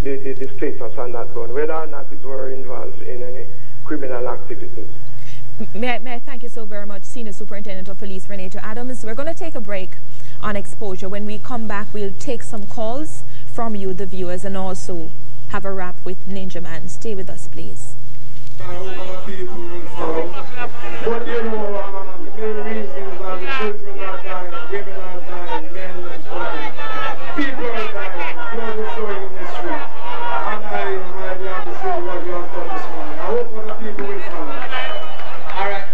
the, the, the status on that gun, whether or not it were involved in any criminal activities. May I, may I thank you so very much, Senior Superintendent of Police Reneto Adams. We're going to take a break on exposure. When we come back, we'll take some calls from you, the viewers, and also have a wrap with Ninja Man. Stay with us, please. But you know, um, the main reasons are the children are dying, women are dying, men are dying, people are dying, blood is flowing in the street. And I am highly glad to see what you have done this morning. I hope other people will follow. Alright.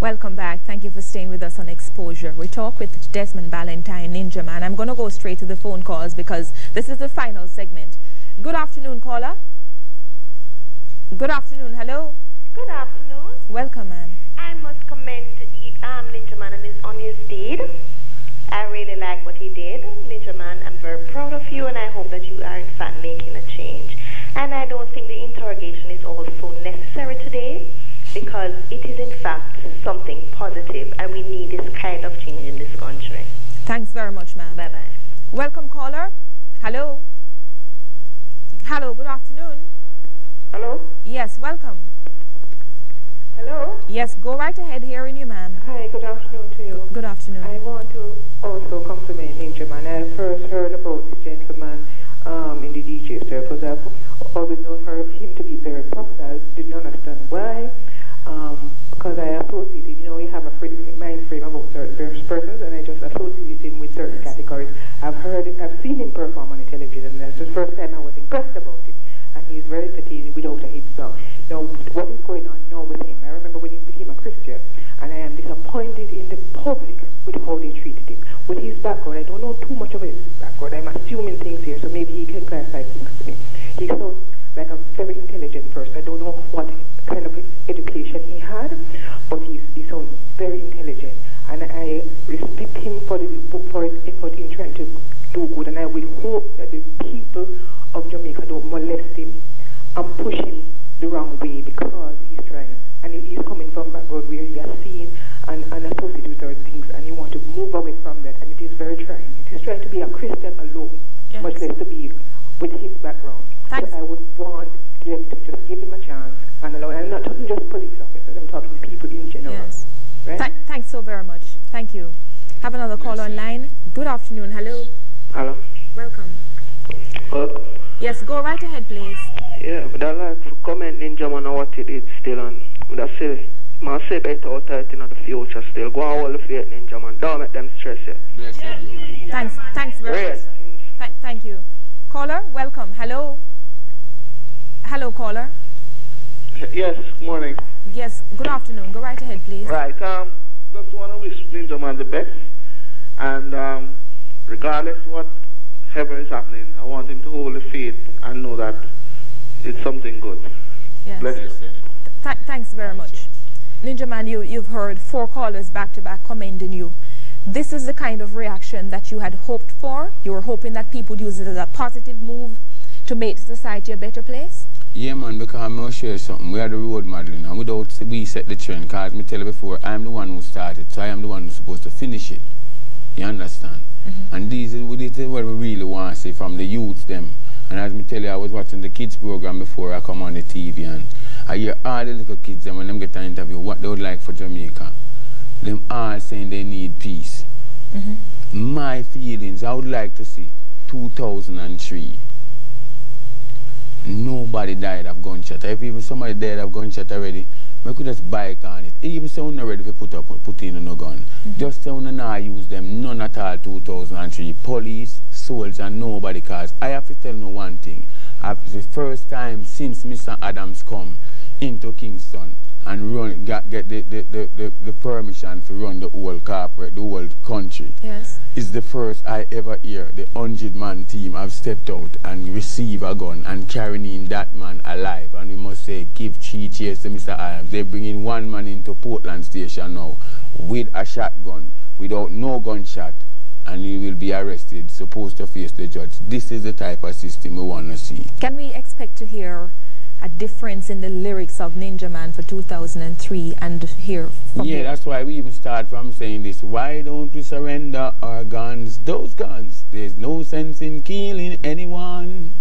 Welcome back. Thank you for staying with us on Exposure. We talk with Desmond Ballantyne, Ninja Man. I'm going to go straight to the phone calls because this is the final segment. Good afternoon, caller. Good afternoon. Hello. Good afternoon. Welcome, man. I must commend um, Ninja Man on his, on his deed. I really like what he did. Ninja Man, I'm very proud of you and I hope that you are in fact making a change. And I don't think the interrogation is also necessary today because it is in fact something positive and we need this kind of change in this country. Thanks very much, ma'am. Bye bye. Welcome, caller. Hello. Hello. Good afternoon. Hello? Yes, welcome. Hello? Yes, go right ahead. Hearing you, ma'am. Hi, good afternoon to you. Good afternoon. I want to also compliment Ninja Man. I first heard about this gentleman um, in the DJ circles. I've always known her, him to be very popular. I didn't understand why. Um, because I associated, you know, you have a free mind frame about certain pers- persons, and I just associate him with certain categories. I've heard, it, I've seen him perform on the television, and that's the first time I was impressed about it. And he's very entertaining without a hit song. Now, what is going on now with him? I remember when he became a Christian, and I am disappointed in the public with how they treated him. With his background, I don't know too much of his background. I'm assuming things here, so maybe he can clarify things to me. He sounds like a very intelligent person. I don't know what kind of education he had, but he's, he sounds very intelligent. And I respect him for, the, for his effort in trying to do good. And I will hope that the people of Jamaica don't molest him and push him the wrong way because he's trying. And he- he's coming from a background where he has seen and, and associated with certain things and he wants to move away from that. And it is very trying. It is trying to be a Christian alone, Yes. much less to be with his background. Thanks. So I would want them to just give him a chance and allow. I'm not talking just police officers. I'm talking people in general. Yes. Right? Th- thanks so very much. Thank you. Have another call Yes, online. Good afternoon. Hello. Hello. Welcome. Uh, Yes, go right ahead, please. yeah, but I like to comment Ninja Man on what he did still on. But I say, man say better out there in the future still. Go on all the faith Ninja Man. Don't make them stress you. Blessed you. Thanks. Thanks very Great much. Th- thank you. Caller, welcome. Hello. Hello, caller. Yes, morning. Yes, good afternoon. Go right ahead, please. Right, um, just want to wish Ninja Man the best. And um, regardless whatever is happening, I want him to hold the faith and know that it's something good. Yes. Bless you. Th- thanks very much. Ninja Man, you, you've heard four callers back to back commending you. This is the kind of reaction that you had hoped for. You were hoping that people would use it as a positive move to make society a better place. Yeah, man, because I'm going to share something. We are the road modeling, and without we set the trend, because me tell you before, I'm the one who started, so I am the one who's supposed to finish it. You understand? Mm-hmm. And these is what it is what we really want to see from the youths, them. And as me tell you, I was watching the kids program before I come on the TV, and I hear all the little kids, them, when them get an interview, what they would like for Jamaica. Them all saying they need peace. Mm-hmm. My feelings, I would like to see 2003 nobody died of gunshot. If even somebody died of gunshot already, I could just bike on it. Even say not ready to put up put in no gun. Mm-hmm. Just say una not use them none at all 2003. Police, soldier, nobody cause I have to tell you one thing. It's the first time since Mr. Adams come into Kingston and run got, get the, the, the, the, the permission to run the whole corporate, the whole country Yes. is the first I ever hear the 100 man team have stepped out and receive a gun and carrying in that man alive. And we must say, give three cheers to Mr. Adams. They're bringing one man into Portland Station now with a shotgun, without no gunshot, and he will be arrested, supposed to face the judge. This is the type of system we want to see. Can we expect to hear a difference in the lyrics of Ninja Man for 2003 and here? yeah, you? that's why we even start from saying this. Why don't we surrender our guns? Those guns. There's no sense in killing anyone.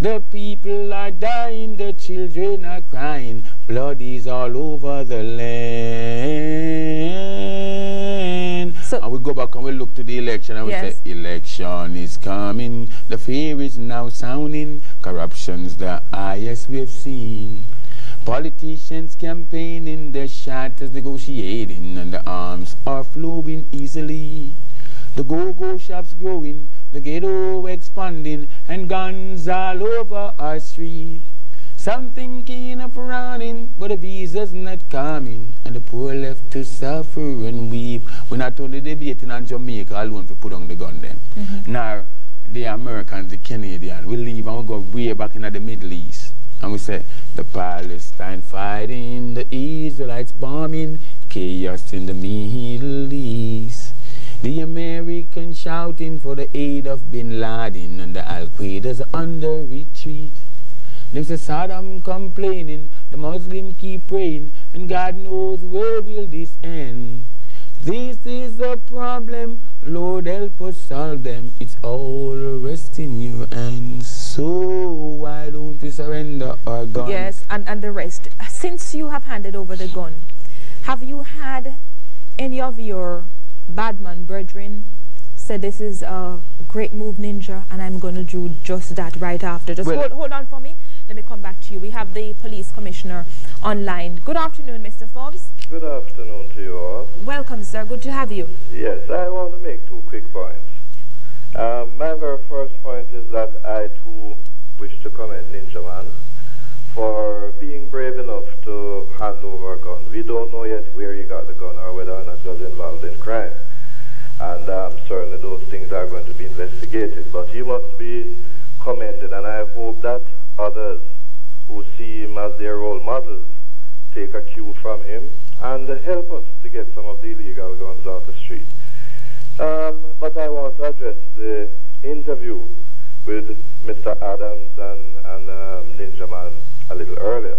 The people are dying, the children are crying. Blood is all over the land. So- and we go back and we look to the election and we Yes. say, election is coming. The fear is now sounding. Corruption's the highest we've seen. Politicians campaigning, the shatters negotiating, and the arms are flowing easily. The go-go shops growing, the ghetto expanding, and guns all over our street. Some thinking of running, but the visa's not coming, and the poor left to suffer and weep. We're not only debating on Jamaica alone to put on the gun them. Mm-hmm. Now, the Americans, the Canadians, we leave and we go way back into the Middle East. And we say, the Palestine fighting, the Israelites bombing, chaos in the Middle East. The Americans shouting for the aid of Bin Laden, and the Al Qaeda's under retreat. Them say Saddam complaining, the Muslim keep praying, and God knows where will this end. This is the problem, Lord help us solve them. It's all resting in your hands. So why don't we surrender our guns? Yes, and, and the rest. Since you have handed over the gun, have you had any of your badman brethren said this is a great move, Ninja, and I'm going to do just that right after? Just Well- hold, hold on for me. Let me come back to you. We have the police commissioner online. Good afternoon, Mr. Forbes. Good afternoon to you all. Welcome, sir. Good to have you. Yes, I want to make two quick points. Um, my very first point is that I too wish to commend Ninja Man for being brave enough to hand over a gun. We don't know yet where he got the gun or whether or not he was involved in crime. And um, certainly those things are going to be investigated. But he must be commended, and I hope that others who see him as their role models take a cue from him and help us to get some of the illegal guns off the street. Um, but I want to address the interview with Mr. Adams and, and um, a little earlier,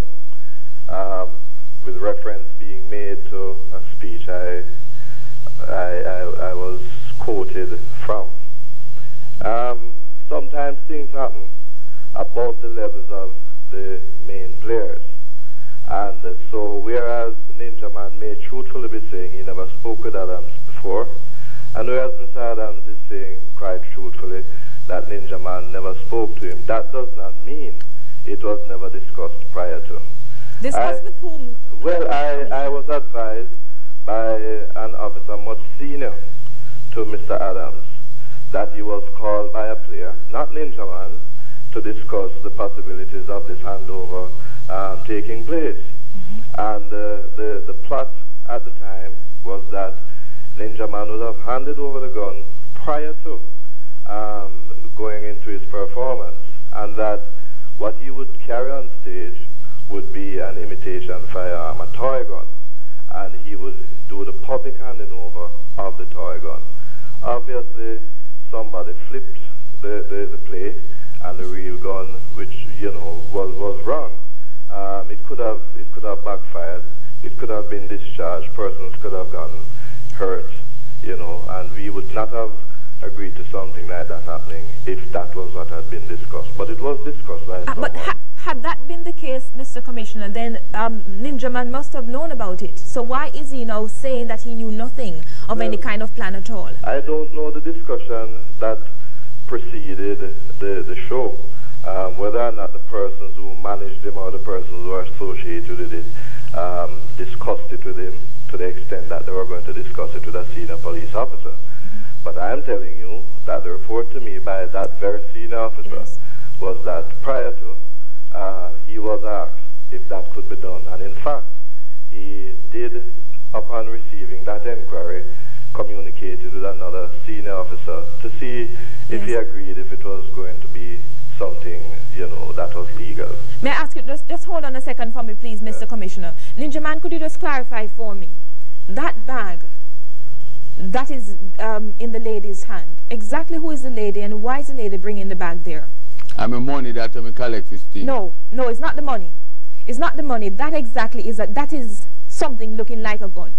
um, with reference being made to a speech I, I, I, I was quoted from. Um, sometimes things happen, above the levels of the main players. And so whereas Ninja Man may truthfully be saying he never spoke with Adams before, and whereas Mr. Adams is saying quite truthfully that Ninja Man never spoke to him, that does not mean it was never discussed prior to. Discussed I- with whom? Well, I, I was advised by an officer much senior to Mr. Adams that he was called by a player, not Ninjaman, to discuss the possibilities of this handover um, taking place. And uh, the, the plot at the time was that Ninjaman would have handed over the gun prior to um, going into his performance, and that what he would carry on stage would be an imitation firearm, a toy gun, and he would do the public handing over of the toy gun. Obviously, somebody flipped the, the, the plate, and the real gun, which you know was, was wrong, um, it could have it could have backfired. It could have been discharged. Persons could have gotten hurt, you know, and we would not have agreed to something like that happening if that was what had been discussed. But it was discussed by Uh, but ha had that been the case, Mr. Commissioner, then um, Ninja Man must have known about it. So why is he now saying that he knew nothing of any kind of plan at all? I don't know the discussion that preceded the, the show. Um, whether or not the persons who managed him or the persons who are associated with it um, discussed it with him to the extent that they were going to discuss it with a senior police officer. But I am telling you that the report to me by that very senior officer was that prior to, uh, he was asked if that could be done. And in fact, he did, upon receiving that inquiry, communicated with another senior officer to see if he agreed if it was going to be something, you know, that was legal. May I ask you, just, just hold on a second for me, please, Mr. Commissioner. Ninja Man, could you just clarify for me? That bag that is um, in the lady's hand, exactly who is the lady and why is the lady bringing the bag there? I'm a money that I collect for Steve. No, no, it's not the money. It's not the money. That exactly is a, that is something looking like a gun.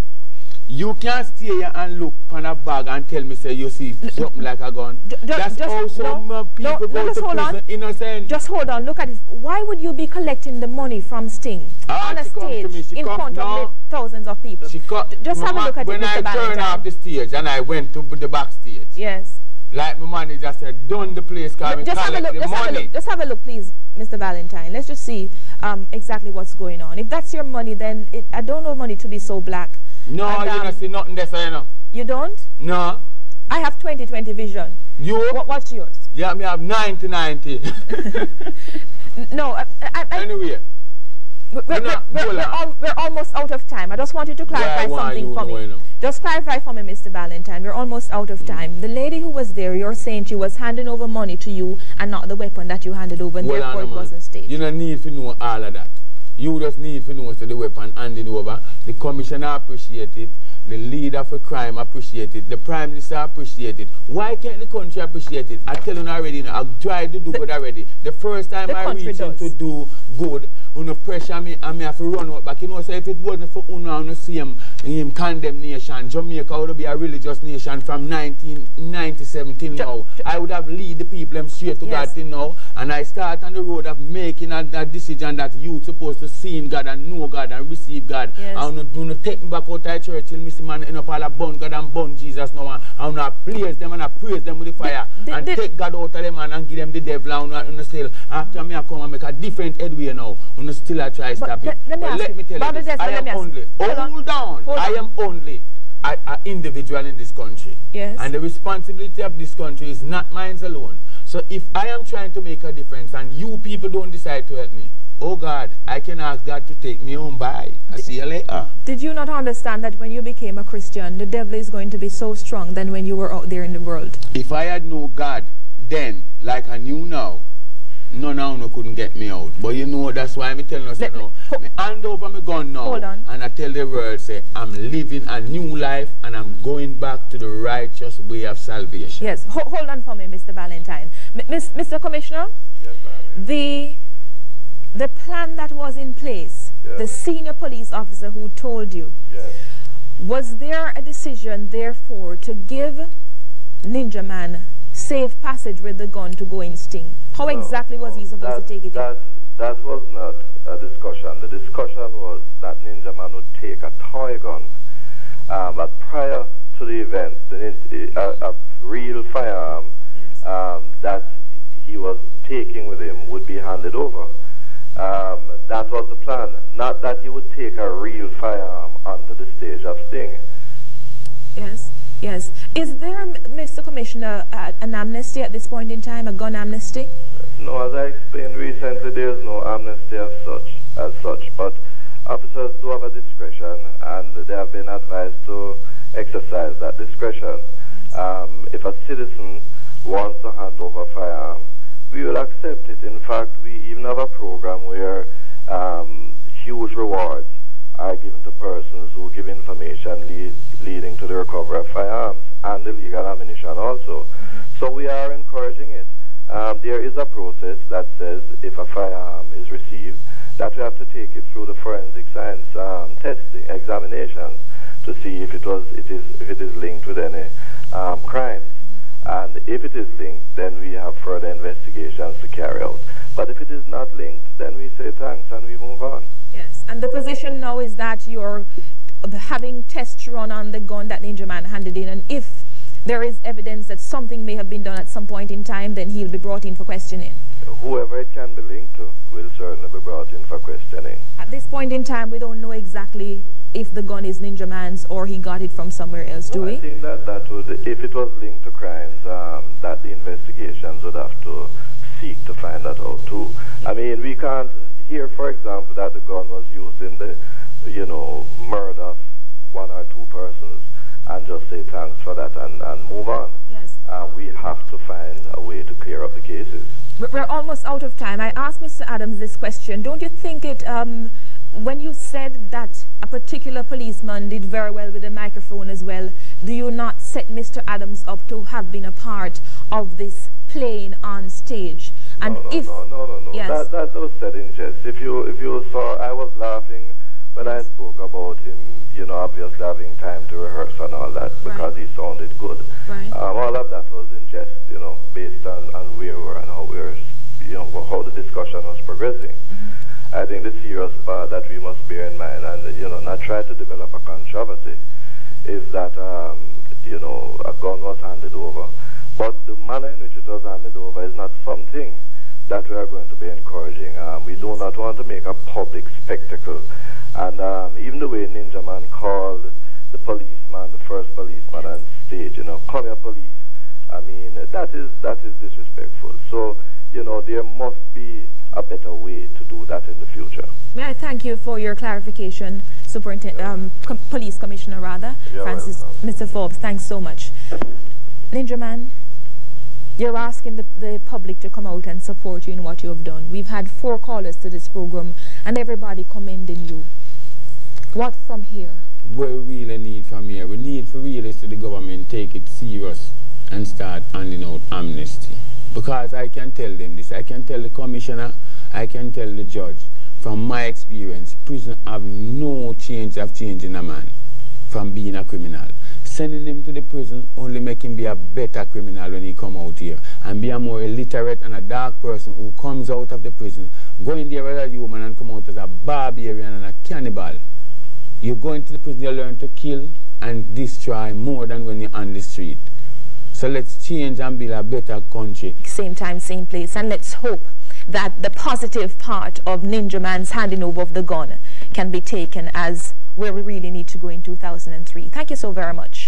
You can't stay here and look on a bag and tell me say you see something like a gun. That's just- how some no, uh, people no, go just to hold prison on. innocent. Just hold on. Look at it. Why would you be collecting the money from Sting Ah, on a she to me. stage in come- front no. of thousands of people? She just have a look at when it, Mr. I turned off the stage and I went to the backstage, Yes. like my manager said, done the place, cause me just have a collect look. the Just have a look. Just have a look, please, Mr. Ballantyne. Let's just see um, exactly what's going on. If that's your money, then it, I don't know money to be so black. No, And, you um, don't see nothing there, so you know. You don't? No. I have 20/20 vision. You? What, what's yours? Yeah, me have 90 90. No. I, I, I, anyway. We're, we're, we're, we're, al- we're almost out of time. I just want you to clarify something for me. Just clarify for me, Mr. Ballantyne. We're almost out of time. The lady who was there, you're saying she was handing over money to you and not the weapon that you handed over, and on therefore it wasn't staged. You don't need to know all of that. You just need to know to the weapon handing over. The commissioner appreciate it. The leader for crime appreciate it. The prime minister appreciate it. Why can't the country appreciate it? I tell you already, now, I've tried to do good already. The first time The I country reach to do good, you pressure me and me have to run out back. You know, so if it wasn't for Uno and see him, him condemnation, Jamaica would be a religious nation from 1997 till now. I would have lead the people them straight to Yes. God till now. And I start on the road of making a, a decision that you supposed to see in God and know God and receive God. Yes. Going to take me back out of church till see man end up all a bun God and bun Jesus now. I'm going to praise them and I praise them with the fire. the- and the- take God out of them and, and give them the devil and, and, and still after me I come and make a different headway now. And still I try to stop let- it. let me but let me tell Bobby you this. I am only, hold on. hold on, Hold I am only an individual in this country. Yes. And the responsibility of this country is not mine alone. So if I am trying to make a difference and you people don't decide to help me, oh God, I can ask God to take me home. Bye. I see you later. Did you not understand that when you became a Christian, the devil is going to be so strong than when you were out there in the world? If I had no God then, like I knew now, none of no couldn't get me out. But you know, that's why I'm telling us Let me- now. ho- Me hand over my gun now. Hold on. And I tell the world, say, I'm living a new life and I'm going back to the righteous way of salvation. Yes. Ho- hold on for me, Mr. Ballantyne. M- Mr. Commissioner, Yes, ma'am. the the plan that was in place, Yeah. the senior police officer who told you, Yes. was there a decision, therefore, to give Ninja Man safe passage with the gun to go in sting. How No, exactly was he supposed that, to take it that, That was not a discussion. The discussion was that Ninja Man would take a toy gun. Um, but prior to the event, the, nin- a, a real firearm um, that he was taking with him would be handed over. Um, that was the plan. Not that he would take a real firearm onto the stage of Sting. Yes, yes. Is there, Mr. Commissioner, uh, an amnesty at this point in time, a gun amnesty? No, as I explained recently, there is no amnesty as such, as such. But officers do have a discretion, and they have been advised to exercise that discretion. Um, if a citizen wants to hand over a firearm, we will accept it. In fact, we even have a program where um, huge rewards are given to persons who give information lead, leading to the recovery of firearms and illegal ammunition also. So we are encouraging it. Um, there is a process that says if a firearm is received, that we have to take it through the forensic science um, testing examinations to see if it was it is if it is linked with any um, crimes. And if it is linked, then we have further investigations to carry out. But if it is not linked, then we say thanks and we move on. Yes. And the position now is that you're having tests run on the gun that Ninja Man handed in, and if there is evidence that something may have been done at some point in time, then he'll be brought in for questioning. Whoever it can be linked to will certainly be brought in for questioning. At this point in time, we don't know exactly if the gun is Ninja Man's or he got it from somewhere else, do I we? I think that that would, if it was linked to crimes, um, that the investigations would have to seek to find that out too. I mean, we can't hear, for example, that the gun was used in the, you know, murder of one or two persons and just say thanks for that and, and move on. Yes. Uh, we have to find a way to clear up the cases. We're- almost out of time. I asked Mr. Adams this question. Don't you think it, um, when you said that a particular policeman did very well with the microphone as well, do you not set Mr. Adams up to have been a part of this playing on stage? And no, no, if no, no, no, no. Yes. That, that was said in jest. If you, if you saw, I was laughing when I spoke about him, you know, obviously having time to rehearse and all that because he sounded good. Right. Um, all of that was in jest, you know, based on, on where we were and how we were, you know, how the discussion was progressing. I think the serious part that we must bear in mind and, you know, not try to develop a controversy is that, um, you know, a gun was handed over. But the manner in which it was handed over is not something that we are going to be encouraging. Um, we do not want to make a public spectacle. And um, even the way Ninja Man called the policeman, the first policeman on stage, you know, come here police. I mean, that is, that is disrespectful. So, you know, there must be a better way to do that in the future. May I thank you for your clarification, Superintendent, um, Com- Police Commissioner rather, You're Francis, Mr. Forbes. Thanks so much. Ninja Man, you're asking the, the public to come out and support you in what you have done. We've had four callers to this program, and everybody commending you. What from here? What we really need from here, we need for really to the government take it serious and start handing out amnesty. Because I can tell them this, I can tell the commissioner, I can tell the judge, from my experience, prison have no change of changing a man from being a criminal. Sending him to the prison only make him be a better criminal when he come out here and be a more illiterate and a dark person who comes out of the prison, going there as a human and come out as a barbarian and a cannibal. You go into the prison, you learn to kill and destroy more than when you're on the street. So let's change and build a better country. Same time, same place, and let's hope that the positive part of Ninja Man's handing over of the gun can be taken as where we really need to go in 2003. Thank you so very much.